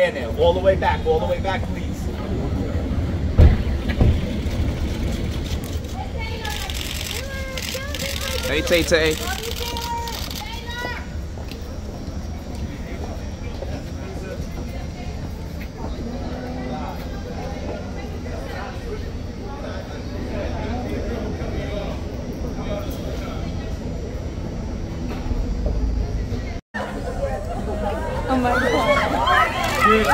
Stand there, all the way back, all the way back, please. Hey, Tay Tay. Oh my god dude.